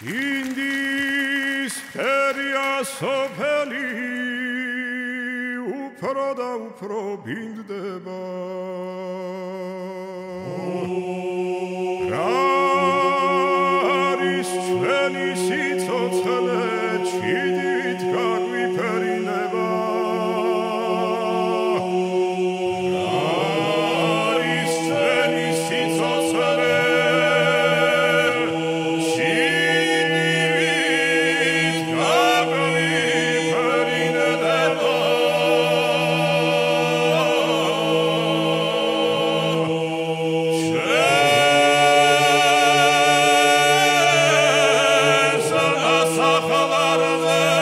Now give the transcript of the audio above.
In these areas of heli uproda uprobindeba. Oh. Lord of